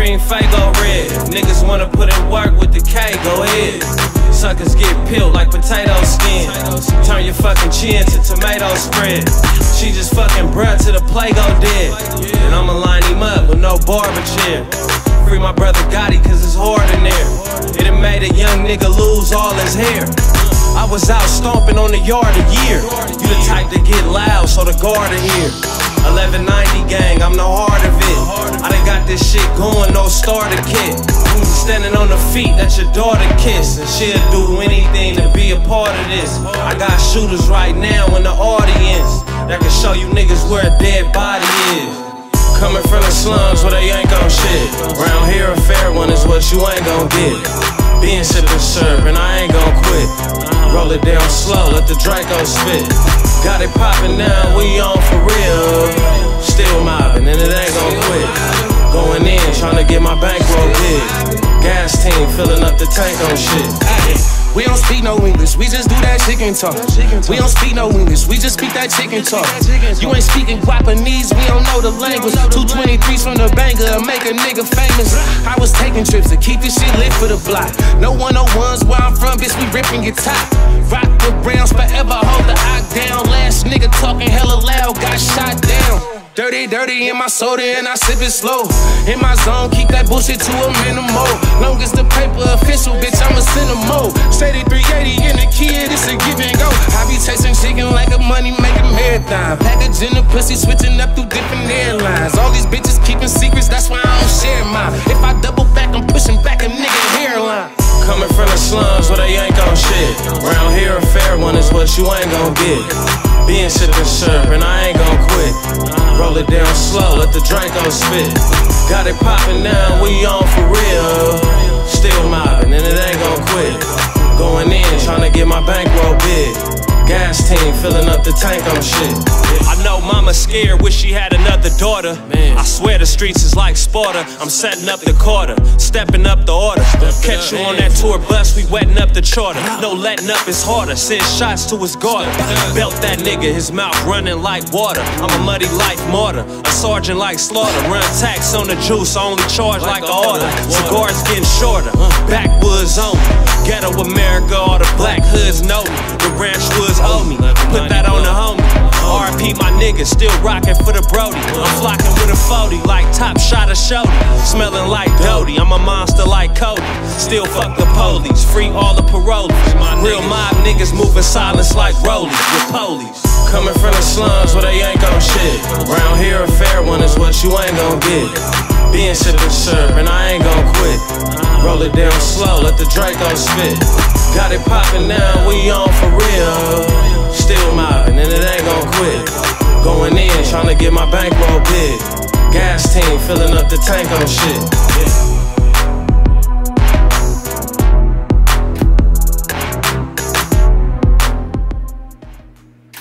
cream, Faygo red. Niggas wanna put in work with the K, go ahead. Suckers get peeled like potato skin. Turn your fucking chin to tomato spread. She just fucking bruh to the play go dead. And I'ma line him up with no barber chair. Free my brother Gotti cause it's hard in there. It done made a young nigga lose all his hair. I was out stomping on the yard a year. You the type to get loud, so the guard are here. 1190 gang, I'm the heart this shit going, no starter kit. Standing on the feet that your daughter kiss, and she'll do anything to be a part of this. I got shooters right now in the audience that can show you niggas where a dead body is. Coming from the slums where they ain't gon' shit. Round here, a fair one is what you ain't gon' get. Being sipping syrup, and I ain't gon' quit. Roll it down slow, let the Draco spit. Got it poppin' now, we on for real. On shit. We don't speak no English, we just do that chicken talk. We don't speak no English, we just speak that chicken talk. You ain't speaking Guapanese, we don't know the language. 223s from the banger, make a nigga famous. I was taking trips to keep this shit lit for the block. No 101s where I'm from, bitch, we ripping your top. Rock the Browns forever, hold the eye down. Last nigga talking hella loud, got shot down. Dirty, dirty in my soda and I sip it slow. In my zone, keep that bullshit to a minimal. Long as the paper official, bitch, I'ma send a mo. Steady 380 in the kid, it's a give and go. I be chasing chicken like a money making marathon. Packaging the pussy, switching up through different airlines. All these bitches keeping secrets, that's why I don't share mine. If I double back, I'm pushing back a nigga hairline. Coming from the slums where they ain't gon' shit. Round here, a fair one is what you ain't gon' get. Being sipping syrup, and I ain't gon' quit. Roll it down slow, let the Draco spit. Got it poppin' now, we on for real. Still mobbing, and it ain't gon' quit. Going in, tryna get my bankroll big. Gas team filling up the tank on shit. I know mama scared, wish she had another daughter. I swear the streets is like Sparta. I'm setting up the quarter, stepping up the order. Catch you on that tour bus, we wetting up the charter. No letting up is harder, send shots to his garter. Belt that nigga, his mouth running like water. I'm a muddy life martyr, a sergeant like slaughter. Run tax on the juice, I only charge like a order. Cigars getting shorter, backwoods on me. Ghetto America, all the black hoods know. The ranch woods RP niggas, still rockin' for the Brody. I'm flocking with a 40 like top shot of Shody. Smelling like Doty, I'm a monster like Cody. Still fuck the police, free all the parolees. Real mob niggas moving silence like rollies with polies. Coming from the slums where they ain't gon' shit. Round here, a fair one is what you ain't gon' get. Being sippin' syrup, and I ain't gon' quit. Roll it down slow, let the Draco spit. Got it poppin' now, we on for real. Still mobbing, In, tryna get my bankroll big. Gas team filling up the tank on shit.